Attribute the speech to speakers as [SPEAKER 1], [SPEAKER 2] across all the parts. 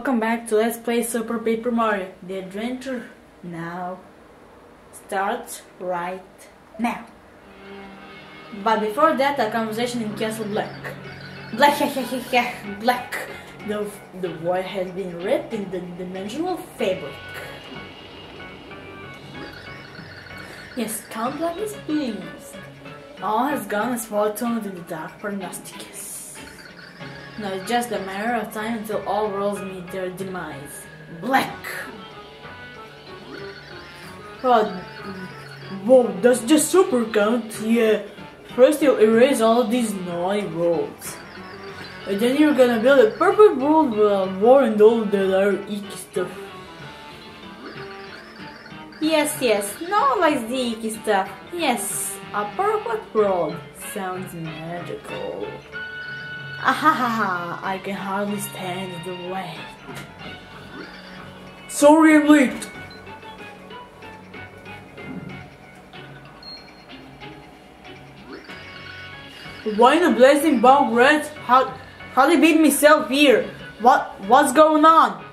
[SPEAKER 1] Welcome back to Let's Play Super Paper Mario. The adventure now starts right now. But before that, a conversation in Castle Bleck. Black, black. The, the void has been ripped in the dimensional fabric. Yes, Count Bleck is pleased. All has gone as foretold in the dark prognosticus. Now it's just a matter of time until all worlds meet their demise. Black! Oh, whoa, that's just super count, yeah. First you'll erase all these naughty worlds. And then you're gonna build a perfect world with war and all that other icky stuff. Yes, yes, no one likes the icky stuff. Yes, a perfect world sounds magical. Ahaha, I can hardly stand the wait. Sorry I'm late. Why in a blazing bomb red? How how they beat myself here? What what's going on?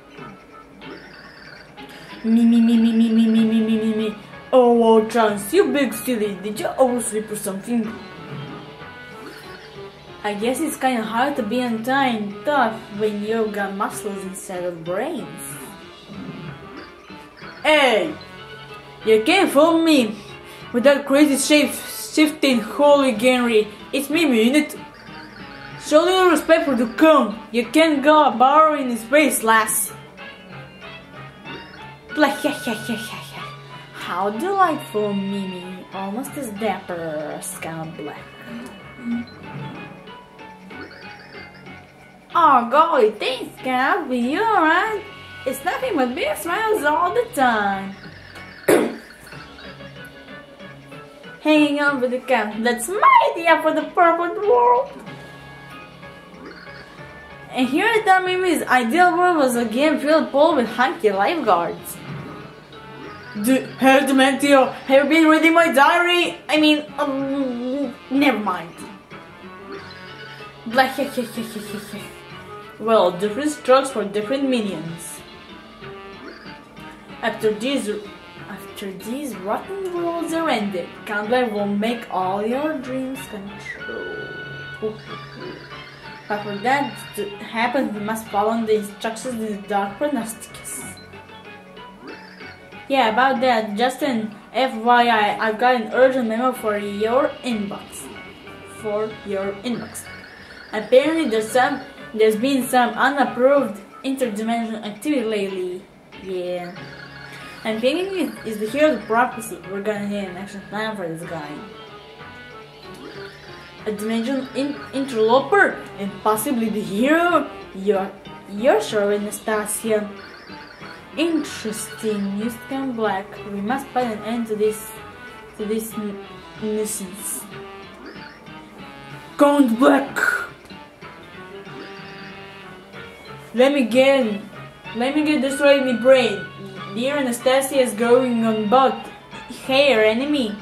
[SPEAKER 1] Me me me me me me me me me me me. Oh, oh Chance, you big silly. Did you oversleep or something? I guess it's kinda hard to be on time tough when you got muscles instead of brains. Hey! You can't fool me with that crazy shape shifting holy Henry. It's me, minute. Show little respect for the cone. You can't go borrowing his space, lass. Blah, yeah, yeah, yeah, yeah, yeah. How delightful, Mimi. Almost as dapper as Count Bleck. Mm-hmm. Oh, golly, thanks, Count. But you alright? It's nothing but big smiles all the time. Hanging on with the Count. That's my idea for the perfect world. And here at that Mimi's ideal world was a game filled full with hunky lifeguards. D hey, Dimentio, have you been reading my diary? I mean, um, never mind. Blah, well, different strokes for different minions. After these, after these rotten rules are ended, Black will make all your dreams come true. But for that to happen, you must follow the instructions in the Dark Prognosticus. Yeah, about that, just an FYI, I've got an urgent memo for your inbox. For your inbox. Apparently, there's some, there's been some unapproved interdimensional activity lately. Yeah. I'm thinking it is the hero of prophecy. We're gonna need an action plan for this guy. A dimensional in interloper and possibly the hero. You're, you're sure, Nastasia. Interesting, scan black. We must put an end to this to this nuisance. Count Bleck! Let me get let me get right in my brain. Dear Nastasia is going on boat. Hey enemy.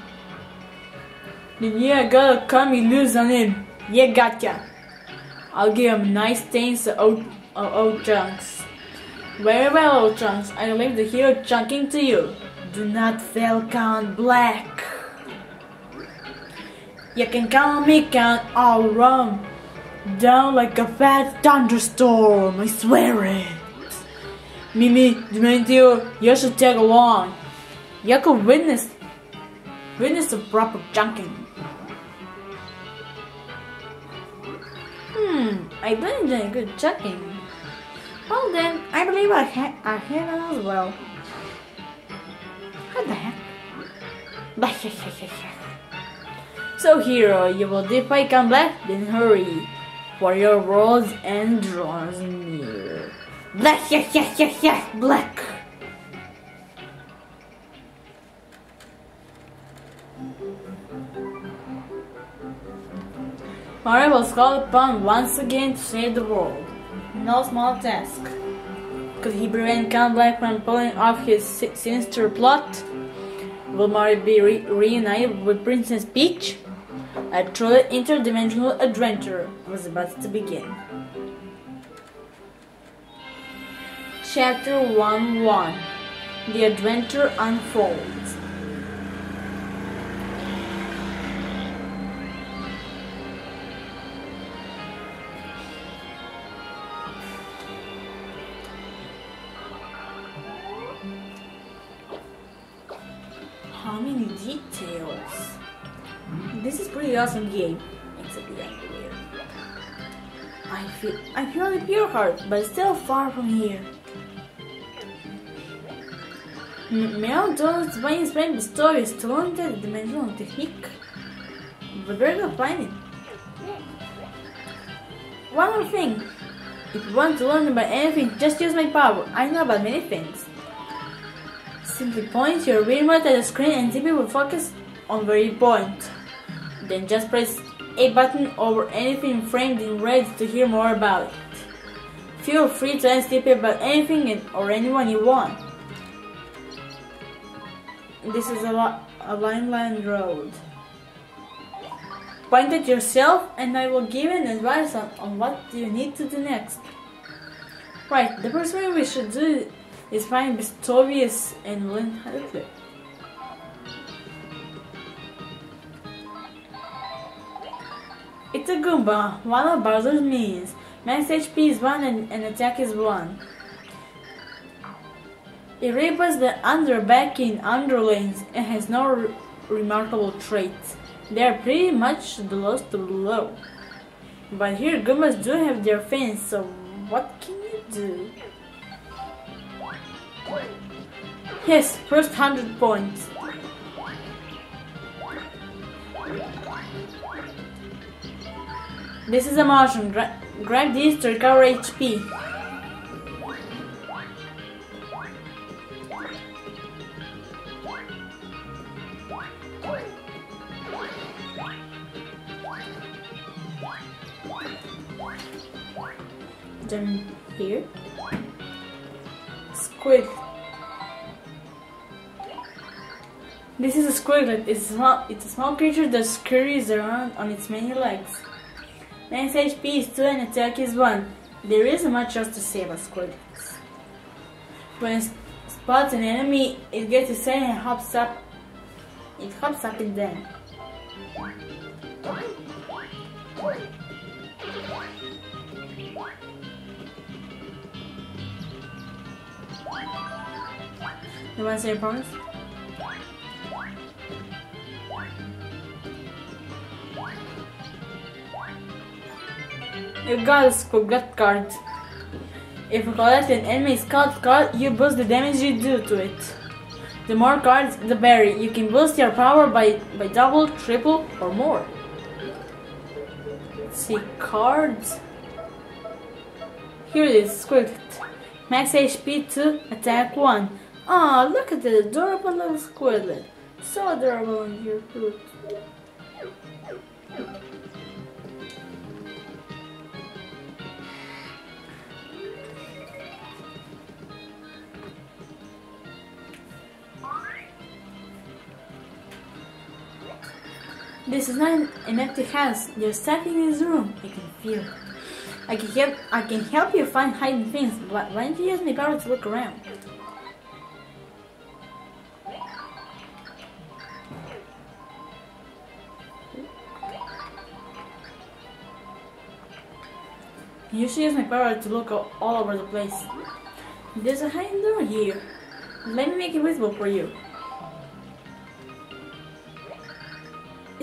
[SPEAKER 1] Then yeah, gotta cut me loose on him. Yeah, gotcha. I'll give him nice things old, of O'Chunks. Very well, O'Chunks. I leave the hero chunking to you. Do not fail, Count Bleck. You can count me, Count. I'll run down like a fat thunderstorm. I swear it. Mimi, Dimentio, you should tag along. You could witness, witness the proper chunking. Hmm, I believe in good chunking. Well then, I believe I ha I have it as well. What the heck? so hero, you will defy come Black? Then hurry, for your world's end draws near. Black, yes, yes, yes, yeah, black. Mario was called upon once again to save the world. No small task. Could he prevent Count Bleck from pulling off his sinister plot? Will Mario be re reunited with Princess Peach? A truly interdimensional adventure was about to begin. Chapter 1 1 The Adventure Unfolds. How many details? Awesome game. I feel I feel a pure heart, but still far from here. Mel Jones vai explain the stories to learn the dimensional technique. But where I find it? One more thing. If you want to learn about anything, just use my power. I know about many things. Simply point your remote at the screen and Tippi will focus on where you point. Then just press a button over anything framed in red to hear more about it. Feel free to ask Tippi about anything or anyone you want. This is a, li- a line line road. Point at yourself and I will give an advice on, on what you need to do next. Right, the first thing we should do is find Bestovius and learn how to. It's a Goomba, one of Bowser's minions. Max HP is 1 and, and attack is 1. It ripples the underback in underlanes and has no re- remarkable traits. They are pretty much the lowest of low. But here Goombas do have their fins, so what can you do? Yes, first 100 points. This is a motion. Gra- grab this to recover HP. Then here. Squid. This is a squiglet. It's a small, it's a small creature that scurries around on its many legs. Max HP is 2 and attack is 1. There isn't much else to say about squiglets. When it spots an enemy, it gets excited and hops up. It hops up in down. You want to say your promise? You got a Squiglet card. If you collect an enemy's scout card, you boost the damage you do to it. The more cards, the better. You can boost your power by, by double, triple, or more. Let's see, cards. Here it is, Squiglet. Max HP 2, attack 1. Aw, look at the adorable little Squiglet. So adorable on your fruit. This is not an, empty house. There's something in this room. I can feel. I can help. I can help you find hidden things. But why don't you use my power to look around? You should use my power to look all all over the place. There's a hidden door here. Let me make it visible for you.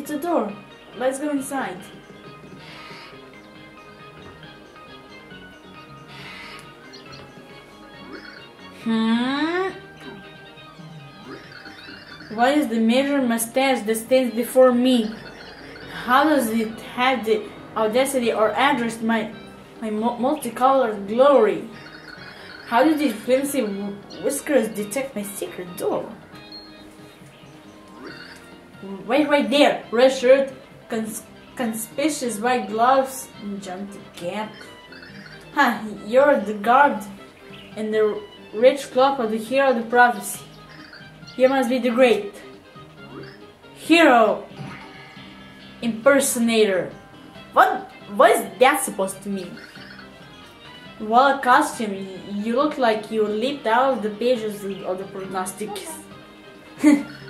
[SPEAKER 1] It's a door. Let's go inside. Hmm? Is the major mustache that stands before me? How does it have the audacity or address my my multicolored glory? How did these flimsy whiskers detect my secret door? Wait right there! Red shirt, cons- conspicuous white gloves, and jumpy cap. Ha! You're the guard and the rich cloak of the hero of the prophecy. You must be the great hero impersonator. What? What is that supposed to mean? A costume! You look like you leaped out of the pages of the Prognosticus.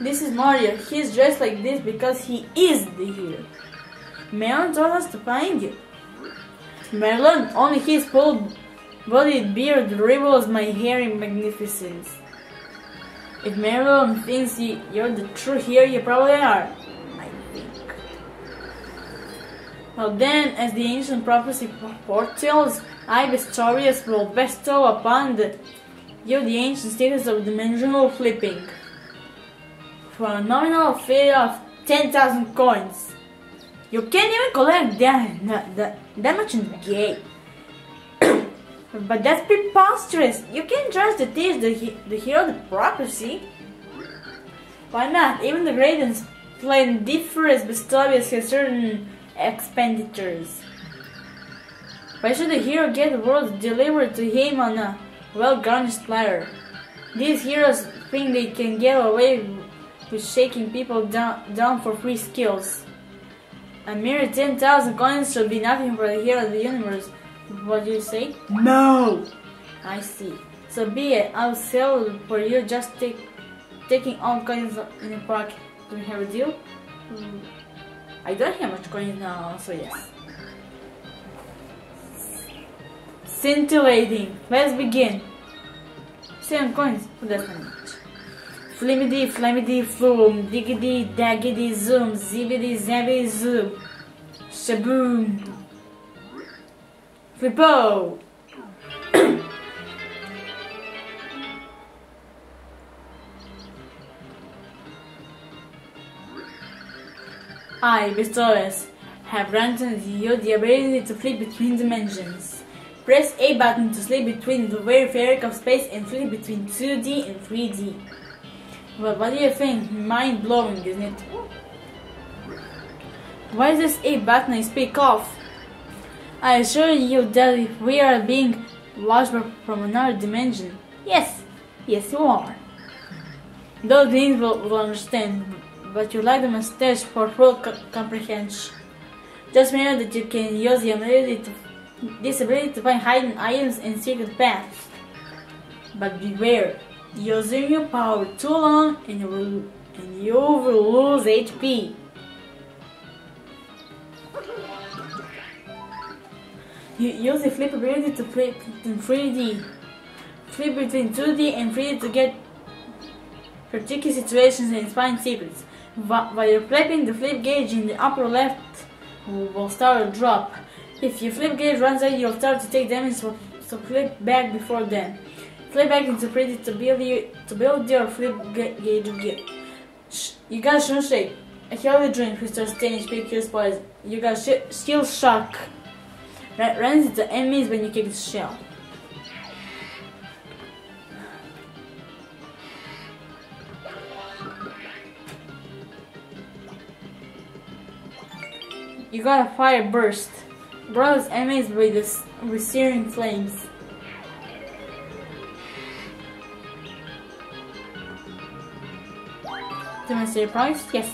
[SPEAKER 1] this is Mario. He's dressed like this because he is the hero. Merlon told us to find you. Merlon, only his full bodied beard reveals my hairy magnificence. If Merlon thinks you're the true hero, you probably are. I think. Well then, as the ancient prophecy foretells, I, Bestovius, will bestow upon the, you the ancient status of dimensional flipping. For a nominal fee of 10,000 coins. You can't even collect that, that, that much in the game. but that's preposterous. You can't trust the teach the, the hero the prophecy. Why not? Even the great and splendiferous Bestovius has certain expenditures. Why should the hero get the world delivered to him on a well-garnished platter? These heroes think they can get away with shaking people down, down for free skills. A mere 10,000 coins should be nothing for the hero of the universe. What do you say? No! I see. So be it. I'll sell for you just take, taking all coins in the park. Do we have a deal? Mm. I don't have much coins now, so yes. Scintillating. Let's begin. Seven coins. Who much? Flimity, flimity, floom, diggity, daggity, zoom, zibbity, zabbity, zoom. Shaboom. Flippo. I, Bestovius, have granted you the ability to flip between dimensions. Press A button to slip between the very fabric of space and flip between 2D and 3D. Well, what do you think? Mind blowing, isn't it? Why is this A button I speak of? I assure you that we are being watched from another dimension. Yes, yes you are. Those beings will, will understand, but you lack the mustache for full co comprehension. Just remember that you can use the ability to, this ability to find hidden items and secret paths. But beware, using your power too long and you will, and you will lose HP. You use the flip ability to flip in 3D. Flip between 2D and 3D to get particular situations and find secrets. While you're flipping, the flip gauge in the upper left will start to drop. If your flip gauge runs out, you'll start to take damage, so flip back before then. Flip back into 3D to build your, to build your flip gauge again. You got Shroom Shake, a healthy drink which does 10 HP cures poison. You got sh Shell Shock, runs into enemies when you kick the shell. You got a fire burst. Brawls enemies with, with searing flames. Do price? Yes.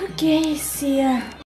[SPEAKER 1] Okay, see ya.